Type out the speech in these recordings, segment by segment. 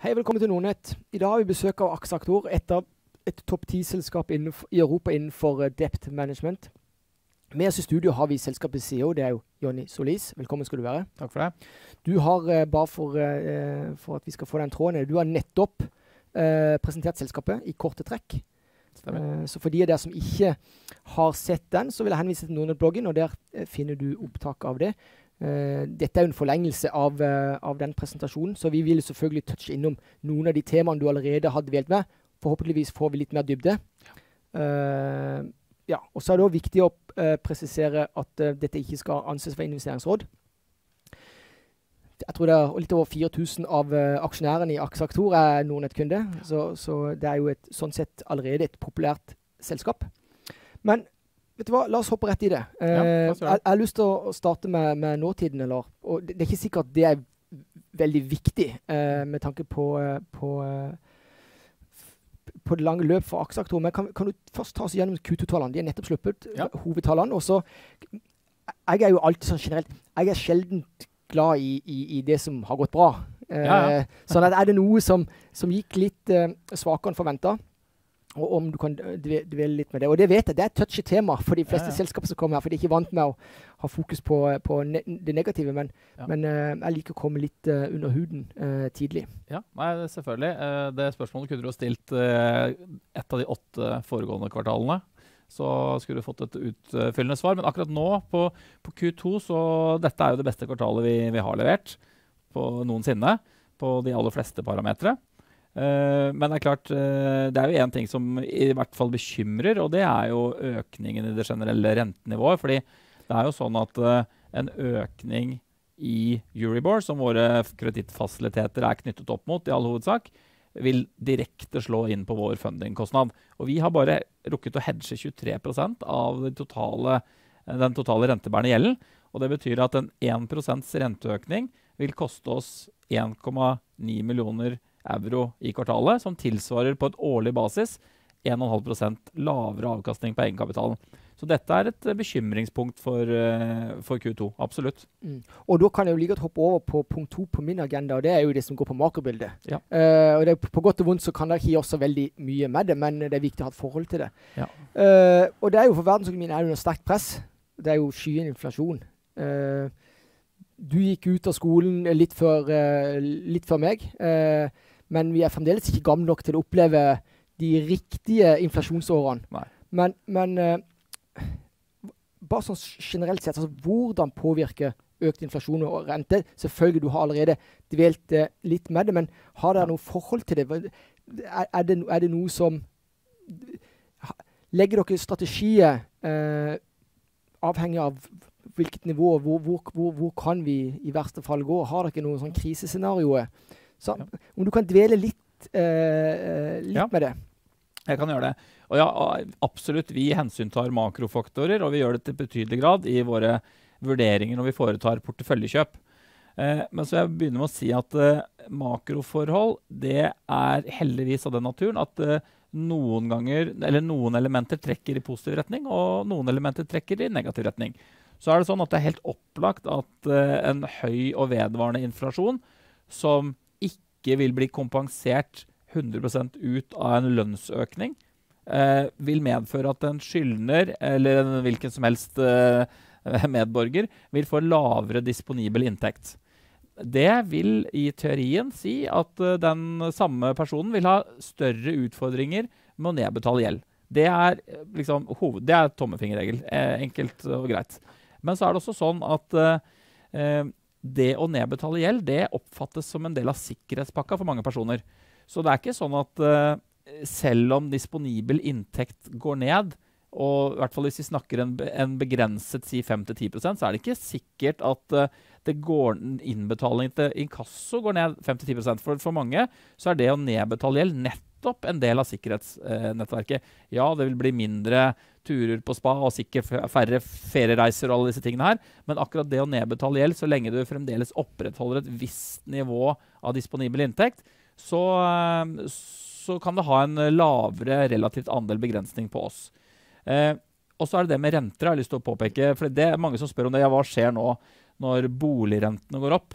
Hei, velkommen til Nordnett. I dag har vi besøk av Aksaktor, et av et topp ti-selskap i Europa innenfor dept management. Med oss i studio har vi selskapets CEO, det er jo Jonny Solis. Velkommen skal du være. Takk for det. Du har, uh, bare for, uh, for, at vi skal få den tråden, du har nettopp presentert selskapet i korte trekk. Stemmer. så for de av dere som ikke har sett den, så vil jeg henvise til Nordnett-bloggen, og der finner du opptak av det. Uh, dette er jo en forlengelse av, uh, av, den presentasjonen, så vi vil selvfølgelig touche innom noen av de temaene du allerede har dvelt med. Forhåpentligvis får vi litt mer dybde. Uh, ja, og så er det også viktig å presisere at dette ikke skal anses for investeringsråd. Jeg tror det er litt over 4000 av aksjonærene i Aksaktor er Nordnett-kunde, så, så, det er jo et, sånn sett allerede et populært selskap. Men Vet du hva, La oss hoppe rett i det. Uh, ja, jeg, jeg, har lyst til å starte med, med nåtiden. Eller, og det, det, er ikke sikkert det er veldig viktig uh, med tanke på, uh, på, på, det lange løp for aksjeaktorer. Men kan, kan, du først ta oss gjennom Q2-tallene? De er nettopp sluppet. Ja. Hovedtallene. Og så Jeg er jo alltid sånn generelt Jeg er sjelden glad i, i, i det som har gått bra. Ja. sånn at er det noe som, som gikk litt svakere enn forventa, og om du kan dvele litt med det. Og det vet jeg, det er et touchy tema for de fleste ja, ja. selskaper som kommer her. For de er ikke vant med å ha fokus på, på ne det negative. Men, ja. men uh, jeg liker å komme litt uh, under huden uh, tidlig. Ja, nei, selvfølgelig. det spørsmålet kunne du ha stilt et av de åtte foregående kvartalene. Så skulle du fått et utfyllende svar. Men akkurat nå, på, på Q2, så dette er jo det beste kvartalet vi, vi har levert på noensinne. På de aller fleste parametere. Uh, men det er klart, uh, det er jo én ting som i hvert fall bekymrer, og det er jo økningen i det generelle rentenivået. fordi det er jo sånn at uh, en økning i Euribor, som våre kredittfasiliteter er knyttet opp mot, i all hovedsak, vil direkte slå inn på vår fundingkostnad. Og vi har bare rukket å hedge 23 av totale, den totale rentebærende gjelden. Og det betyr at en 1 renteøkning vil koste oss 1,9 millioner euro i kvartalet, som tilsvarer på et årlig basis 1,5% lavere avkastning på egenkapitalen. Så dette er et bekymringspunkt for, uh, for Q2. Absolutt. Mm. Og da kan jeg jo like godt hoppe over på punkt to på min agenda, og det er jo det som går på makrobildet. Ja. Uh, og det, på godt og vondt så kan dere ikke gjøre så veldig mye med det, men det er viktig å ha et forhold til det. Ja. Uh, og det er jo for verdensøkonomien er under sterkt press. Det er jo skyende inflasjon. du gikk ut av skolen litt før, litt før meg. Uh, men vi er fremdeles ikke gamle nok til å oppleve de riktige inflasjonsårene. Nei. Men, men uh, bare sånn generelt sett, altså, hvordan påvirker økt inflasjon og rente? Selvfølgelig, du har allerede dvelt uh, litt med det, men har dere noe forhold til det? Er, er, det? er, det? noe som Legger dere strategier uh, avhengig av hvilket nivå, hvor, hvor, hvor, hvor, kan vi i verste fall gå? Har dere noen sånn krisescenarioer? Så om du kan dvele litt, uh, litt ja. med det. Jeg kan gjøre det. Og ja, absolutt, vi hensyntar makrofaktorer, og vi gjør det til betydelig grad i våre vurderinger når vi foretar porteføljekjøp. Eh, men så jeg begynner med å si at eh, makroforhold det er heldigvis av den naturen at eh, noen ganger, eller noen elementer trekker i positiv retning, og noen elementer trekker i negativ retning. Så er det sånn at det er helt opplagt at eh, en høy og vedvarende inflasjon som ikke vil bli kompensert 100% ut av en lønnsøkning, eh, vil medføre at en skyldner eller en hvilken som helst eh, medborger vil få lavere disponibel inntekt. Det vil i teorien si at uh, den samme personen vil ha større utfordringer med å nedbetale gjeld. Det er, eh, liksom, det er tommefingerregel. Eh, enkelt og greit. Men så er det også sånn at eh, det å nedbetale gjeld det oppfattes som en del av sikkerhetspakka for mange personer. Så det er ikke sånn at uh, selv om disponibel inntekt går ned, og i hvert fall hvis vi snakker en, en begrenset si 5-10% så er det ikke sikkert at uh, det går, innbetaling til inkasso går ned 5-10 for, for mange så er det å nedbetale gjeld nettopp en del av sikkerhetsnettverket. Uh, ja, det vil bli mindre turer på spa og sikkert færre feriereiser og alle disse tingene her. Men akkurat det å nedbetale gjeld, så lenge du fremdeles opprettholder et visst nivå av disponibel inntekt, så, eh, så kan det ha en lavere relativt andel begrensning på oss. Eh, og så er det det med renter jeg har lyst til å påpeke. for det er mange som spør om det. Ja, hva skjer nå når boligrentene går opp?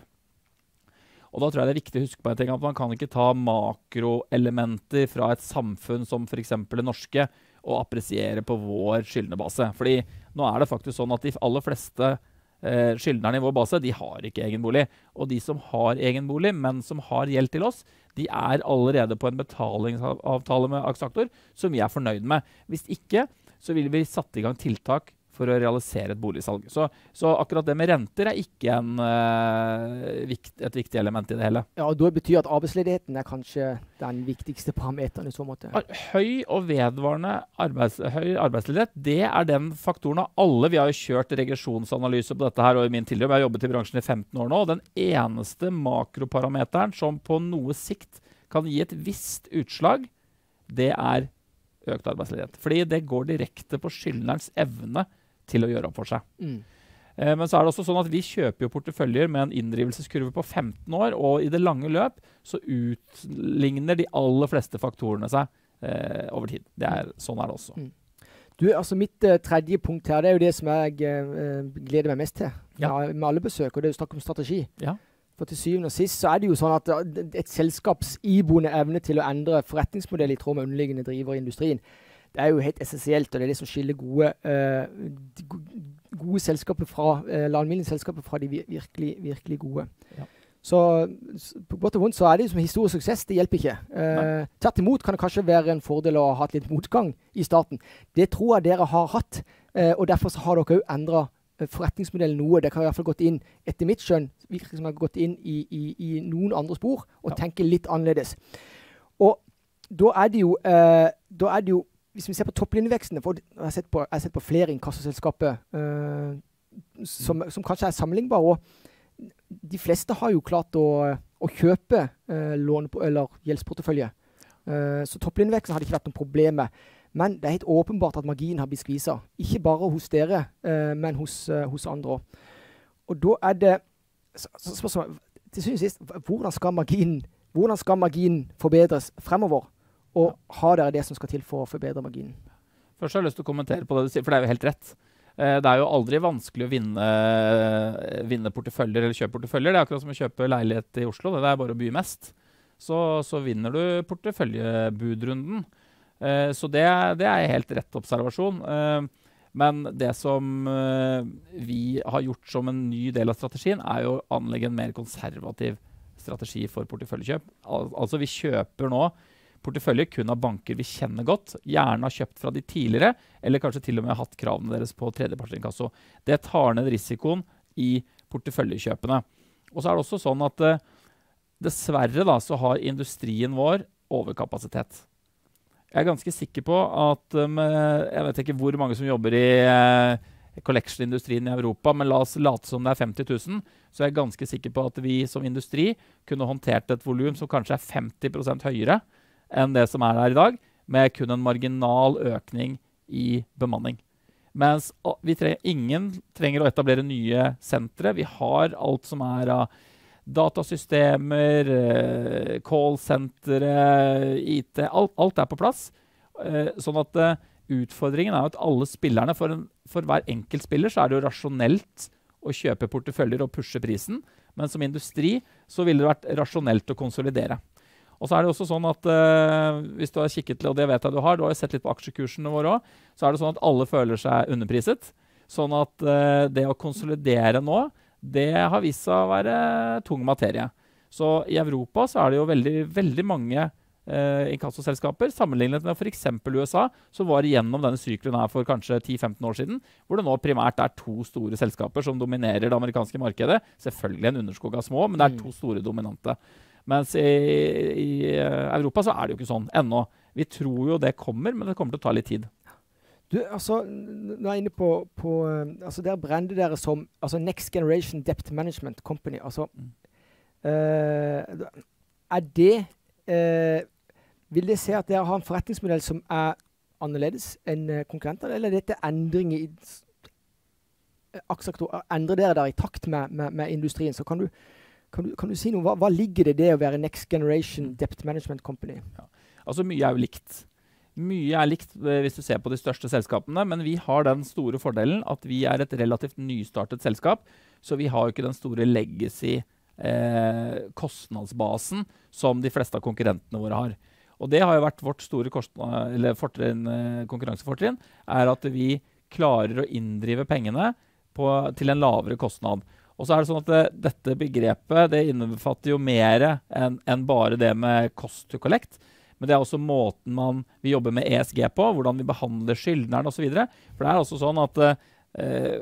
Og da tror jeg det er viktig å huske på en ting, at Man kan ikke ta makroelementer fra et samfunn som f.eks. det norske og appresiere på vår skyldnerbase. Fordi nå er det faktisk sånn at de aller fleste eh, skyldnerne i vår base de har ikke egen bolig. Og de som har egen bolig, men som har gjeld til oss, de er allerede på en betalingsavtale med Aksaktor som vi er fornøyd med. Hvis ikke så vil vi satt i gang tiltak for å realisere et boligsalg. Så, så akkurat det med renter er ikke en, uh, vikt, et viktig element i det hele. Ja, og Da betyr at arbeidsledigheten er kanskje den viktigste parameteren i så måte? Høy og vedvarende arbeids, høy arbeidsledighet det er den faktoren av alle. Vi har jo kjørt regresjonsanalyse på dette her, og i min tidligere, jeg har jobbet i bransjen i 15 år nå. og Den eneste makroparameteren som på noe sikt kan gi et visst utslag, det er økt arbeidsledighet. Fordi det går direkte på skyldnerens evne til å gjøre opp for seg. Mm. Eh, men så er det også sånn at vi kjøper jo porteføljer med en inndrivelseskurve på 15 år, og i det lange løp så utligner de aller fleste faktorene seg eh, over tid. Det er, sånn er det også. Mm. Du, altså Mitt uh, tredje punkt her, det er jo det som jeg uh, gleder meg mest til ja. Ja, med alle besøk, og det er jo snakk om strategi. Ja. For til syvende og sist så er det jo sånn at et selskaps iboende evne til å endre forretningsmodell i tråd med underliggende driver i industrien, det er jo helt essensielt, og det er det som skiller gode, uh, gode selskaper fra uh, alminnelige selskaper fra de virkelig, virkelig gode. Ja. Så på godt og vondt så er det som historisk suksess. Det hjelper ikke. Uh, Tvert imot kan det kanskje være en fordel å ha hatt litt motgang i starten. Det tror jeg dere har hatt, uh, og derfor så har dere òg endra forretningsmodellen noe. Det kan i hvert fall gått inn, etter mitt skjønn, virker som har gått inn i, i, i, noen andre spor og ja. tenker litt annerledes. Og da er det jo, da er det jo hvis vi ser på topplinjeveksten Jeg har sett på, har sett på flere inkassoselskaper uh, som, som, kanskje er sammenlignbare. og De fleste har jo klart å, å kjøpe uh, lån eller gjeldsportefølje. Uh, så topplinjeveksten hadde ikke vært noe problem med. Men det er helt åpenbart at marginen har blitt skvisa. Ikke bare hos dere, men hos, hos andre òg. Og da er det spørsmålet til syvende og sist hvordan skal marginen forbedres fremover? Og har dere det som skal til for å forbedre marginen? Først har jeg lyst til å kommentere på det du sier, for det er jo helt rett. Eh, det er jo aldri vanskelig å vinne, vinne porteføljer eller kjøpe porteføljer. Det er akkurat som å kjøpe leilighet i Oslo. Det er bare å by mest. Så, så vinner du porteføljebudrunden. Eh, så det, det, er helt rett observasjon. Eh, men det som vi har gjort som en ny del av strategien, er jo å anlegge en mer konservativ strategi for porteføljekjøp. altså vi kjøper nå portefølje kun av banker vi kjenner godt, gjerne har kjøpt fra de tidligere, eller kanskje til og med har hatt kravene deres på tredjepartsinkasso. Det tar ned risikoen i porteføljekjøpene. Og så er det også sånn at uh, dessverre da, så har industrien vår overkapasitet. Jeg er ganske sikker på at um, Jeg vet ikke hvor mange som jobber i uh, collection-industrien i Europa, men la oss late som det er 50 000, så jeg er ganske sikker på at vi som industri kunne håndtert et volum som kanskje er 50% høyere enn det som er der i dag, med kun en marginal økning i bemanning. Mens trenger, ingen trenger å etablere nye sentre. Vi har alt som er av datasystemer, eh, callsentre, IT. Alt, alt, er på plass. Eh, sånn at uh, utfordringen er at alle spillerne, for, en, for hver enkelt spiller, så er det jo rasjonelt å kjøpe porteføljer og pushe prisen. Men som industri så ville det vært rasjonelt å konsolidere. Og så er det også sånn at uh, hvis du har kikket til, og det vet jeg du har, du har jo sett litt på aksjekursene våre òg, så er det sånn at alle føler seg underpriset. Sånn at uh, det å konsolidere nå, det har vist seg å være tung materie. Så i Europa så er det jo veldig, veldig mange uh, inkassoselskaper. Sammenlignet med f.eks. USA, som var igjennom denne sykelen her for kanskje 10-15 år siden, hvor det nå primært er to store selskaper som dominerer det amerikanske markedet. Selvfølgelig en underskog av små, men det er mm. to store dominante. Mens i, i, eh, Europa så er det jo ikke sånn ennå. Vi tror jo det kommer, men det kommer til å ta litt tid. Du, altså, nå er jeg inne på, på eh, altså Der brenner dere som altså Next Generation Dept Management Company. Altså, mm. uh, er det uh, Vil det si at dere har en forretningsmodell som er annerledes enn konkurrenter, eller er dette endringer i Aksaktor, Endrer dere der i takt med, med, med industrien? Så kan du kan du, kan du, si noe? Hva, hva, ligger det i det å være Next Generation Dept Management Company? Ja. Altså Mye er jo likt. Mye er likt eh, hvis du ser på de største selskapene, men vi har den store fordelen at vi er et relativt nystartet selskap. Så vi har jo ikke den store legacy eh, kostnadsbasen som de fleste av konkurrentene våre har. Og det har jo vært vårt store fortrinn, eh, konkurransefortrinn, er at vi klarer å inndrive pengene på, til en lavere kostnad. Og så er det sånn at det, Dette begrepet det innbefatter jo mer enn en bare det med cost to collect. Men det er også måten man, vi jobber med ESG på, hvordan vi behandler skyldneren osv. For det er også sånn at eh,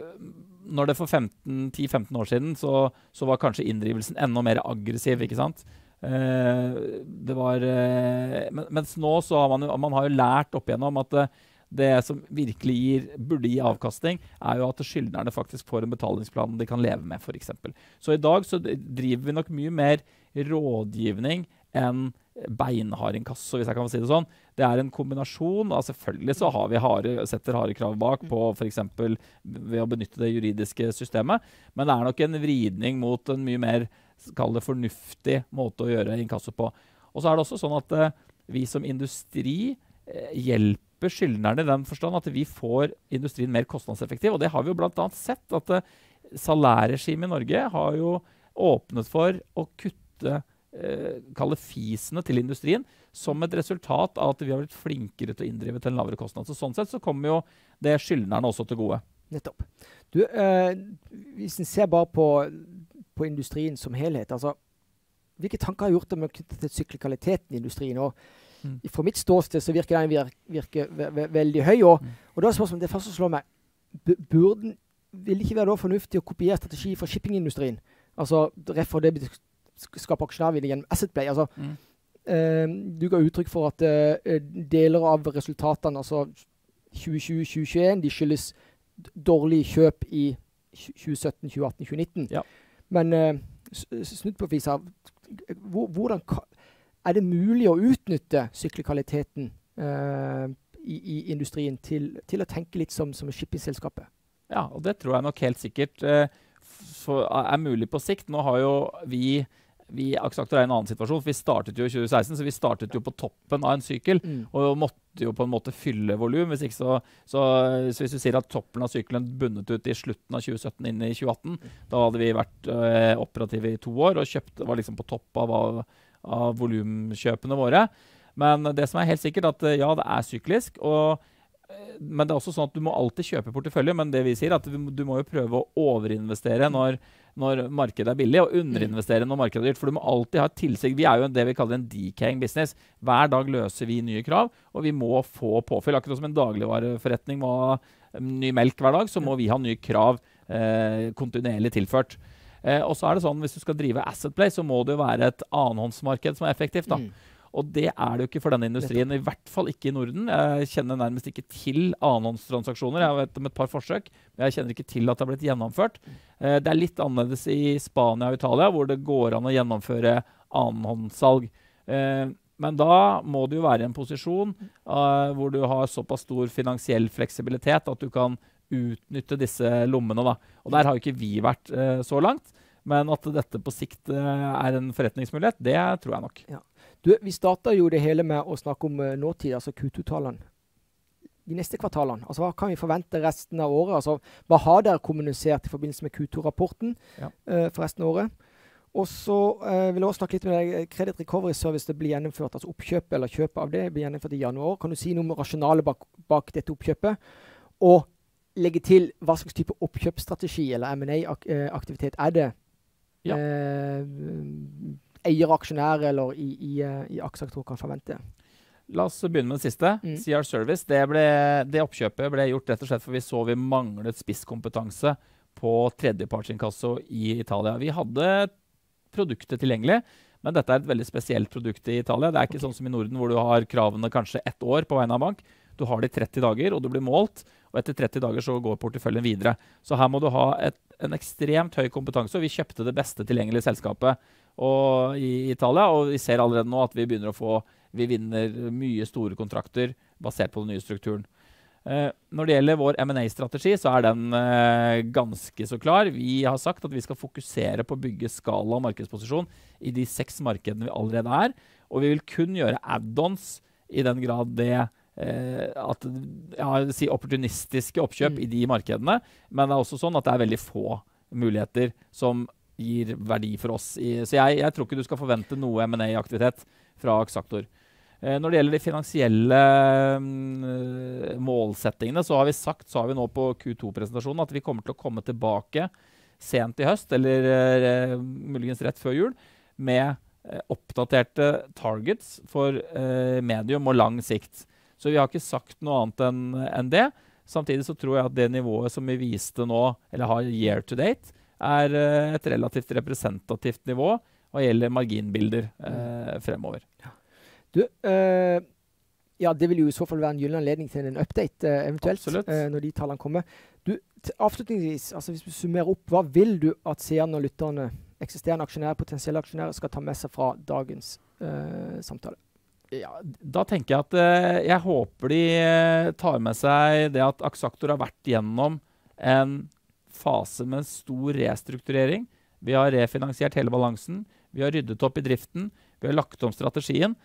når det for 10-15 år siden så, så, var kanskje inndrivelsen enda mer aggressiv. ikke sant? Eh, det var, eh, men, mens nå så har man, man har jo lært opp igjennom at det, som virkelig gir, burde gi avkastning, er jo at skyldnerne faktisk får en betalingsplan de kan leve med. Eksempel. så i dag så driver vi nok mye mer rådgivning enn beinhard inkasso, hvis jeg kan si det sånn. Det er en kombinasjon. Altså Selvfølgelig så har vi harde, setter harde krav bak på f.eks. ved å benytte det juridiske systemet, men det er nok en vridning mot en mye mer det fornuftig måte å gjøre inkasso på. Og så er det også sånn at uh, vi som industri uh, hjelper skyldnerne i den forstand at vi får industrien mer kostnadseffektiv. Og det har vi jo bl.a. sett. at uh, Salærregimet i Norge har jo åpnet for å kutte eh, kalle fisene til industrien som et resultat av at vi har blitt flinkere til å inndrive til en lavere kostnad. Så sånn sett så kommer jo det skyldnerne også til gode. Nettopp. Du, eh, hvis en ser bare på, på, industrien som helhet, altså hvilke tanker har gjort deg med knyttet til syklikaliteten i industrien? og mm. Fra mitt ståsted så virker den virke, virke ve ve veldig høy. Og, mm. og da er spørsmålet, det første som slår meg, burde, vil det ikke være fornuftig å kopiere strategi fra shippingindustrien? Altså, for det skape aksjonærvinning gjennom Asset Play. Altså, mm. eh, du ga uttrykk for at eh, deler av resultatene, altså 2020-2021, de skyldes dårlig kjøp i 2017, 2018, 2019. Ja. Men eh, snudd på fisa, hvordan er det mulig å utnytte syklikaliteten eh, i, i, industrien til, til, å tenke litt som, som shippingselskapet? Ja, og det tror jeg nok helt sikkert eh, for, er mulig på sikt. Nå har jo vi vi er i en annen situasjon. for Vi startet jo i 2016, så vi startet jo på toppen av en sykkel. Mm. Og måtte jo på en måte fylle volum. Hvis, så, så, så, hvis du sier at toppen av sykkelen bundet ut i slutten av 2017 inn i 2018, mm. da hadde vi vært ø, operative i to år og kjøpt, var liksom på topp av, av volumkjøpene våre. Men det som er helt sikkert, at ja, det er syklisk. og eh, men det er også sånn at du må alltid kjøpe portefølje. Men det vi sier, at du må jo prøve å overinvestere når når markedet er billig, og underinvestere når markedet er dyrt. For du må alltid ha et tilsig. Vi er jo det vi kaller en decaying business. Hver dag løser vi nye krav, og vi må få påfyll. Akkurat som en dagligvareforretning må ha ny melk hver dag, så må vi ha nye krav eh, kontinuerlig tilført. Eh, og så er det sånn, Hvis du skal drive Asset Play, så må det jo være et annenhåndsmarked som er effektivt. da. Mm. Og det er det jo ikke for denne industrien, i hvert fall ikke i Norden. Jeg kjenner nærmest ikke til annenhåndstransaksjoner. Jeg vet om et par forsøk, men jeg kjenner ikke til at det har blitt gjennomført. Eh, det er litt annerledes i Spania og Italia, hvor det går an å gjennomføre annenhåndssalg. Eh, men da må du jo være i en posisjon hvor du har såpass stor finansiell fleksibilitet at du kan utnytte disse lommene. Da. Og der har jo ikke vi vært uh, så langt. Men at dette på sikt uh, er en forretningsmulighet, det tror jeg nok. Ja. Du, vi starta jo det hele med å snakke om uh, nåtid, altså Q2-tallene. De neste kvartalene, altså hva kan vi forvente resten av året? Altså, hva har dere kommunisert i forbindelse med Q2-rapporten ja. uh, for resten av året? Og så uh, vil jeg også snakke litt med deg. Credit Recovery Service det blir gjennomført, altså oppkjøpet eller kjøpet av det blir gjennomført i januar. Kan du si noe om rasjonalet bak, bak, dette oppkjøpet? Og legge til hva slags type oppkjøpsstrategi eller M&A-aktivitet er det? Ja. Eh, eier, aksjonær eller i, i, eh, i aksjeaktor kan forvente. La oss begynne med det siste. Mm. CR Service. Det, ble, det, oppkjøpet ble gjort rett og slett for vi så vi manglet spisskompetanse på tredjepartsinkasso i Italia. Vi hadde produktet tilgjengelig, men dette er et veldig spesielt produkt i Italia. Det er ikke okay. sånn som i Norden, hvor du har kravene kanskje ett år på vegne av bank. Du har det i 30 dager, og du blir målt, og etter 30 dager så går porteføljen videre. Så her må du ha et, en ekstremt høy kompetanse, og vi kjøpte det beste tilgjengelige selskapet og, i Italia. Og vi ser allerede nå at vi begynner å få Vi vinner mye store kontrakter basert på den nye strukturen. Eh, når det gjelder vår M&A-strategi, så er den eh, ganske så klar. Vi har sagt at vi skal fokusere på å bygge skala og markedsposisjon i de seks markedene vi allerede er. Og vi vil kun gjøre add-ons i den grad det at, ja, si opportunistiske oppkjøp mm. i de markedene. Men det er også sånn at det er veldig få muligheter som gir verdi for oss. I, så jeg, jeg, tror ikke du skal forvente noe M&A-aktivitet fra Aksaktor. Eh, når det gjelder de finansielle mm, målsettingene, så har vi sagt så har vi nå på Q2-presentasjonen at vi kommer til å komme tilbake sent i høst, eller eh, muligens rett før jul, med eh, oppdaterte targets for eh, medium og lang sikt. Så vi har ikke sagt noe annet enn en det. Samtidig så tror jeg at det nivået som vi viste nå, eller har year to date, er eh, et relativt representativt nivå hva gjelder marginbilder eh, fremover. Ja. Du, uh, ja, det vil jo i så fall være en gyllen anledning til en update uh, eventuelt, uh, når de tallene kommer. Du, avslutningsvis, altså hvis vi summerer opp, hva vil du at seerne og lytterne, eksisterende aksjonærer, potensielle aksjonærer, skal ta med seg fra dagens samtale? Ja, da tenker jeg at jeg håper de tar med seg det at Aksaktor har vært gjennom en fase med stor restrukturering. Vi har refinansiert hele balansen. Vi har ryddet opp i driften. Vi har lagt om strategien.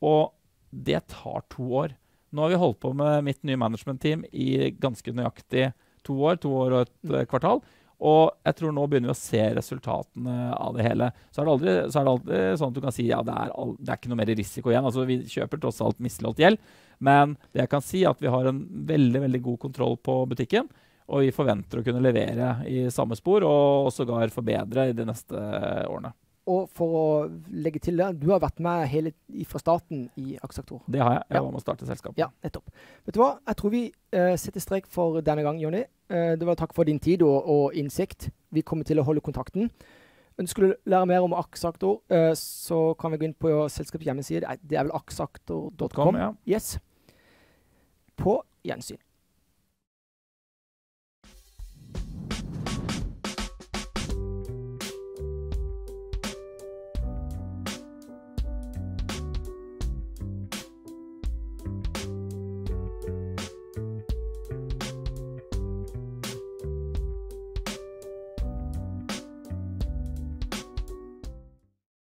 Og det tar to år. Nå har vi holdt på med mitt nye management-team i ganske nøyaktig to år. To år og et. Eh, kvartal. Og jeg tror nå begynner vi å se resultatene av det hele. Så er det aldri, er det aldri sånn at du kan si ja, det er, all, det er ikke noe mer risiko igjen. Altså, Vi kjøper tross alt misligholdt gjeld. Men det jeg kan si er at vi har en veldig veldig god kontroll på butikken. Og vi forventer å kunne levere i samme spor og sågar forbedre i de neste årene. Og for å legge til det, du har vært med hele fra starten i Aksaktor. Det har jeg. Jeg var med å starte selskapet. Ja, nettopp. Vet du hva? Jeg tror vi uh, setter strek for denne gang, Jonny. Uh, det var takk for din tid og, og, innsikt. Vi kommer til å holde kontakten. Ønsker du å lære mer om Aksaktor, uh, så kan vi gå inn på selskapets hjemmeside. Det er vel aksaktor.com. Ja. Yes. På gjensyn.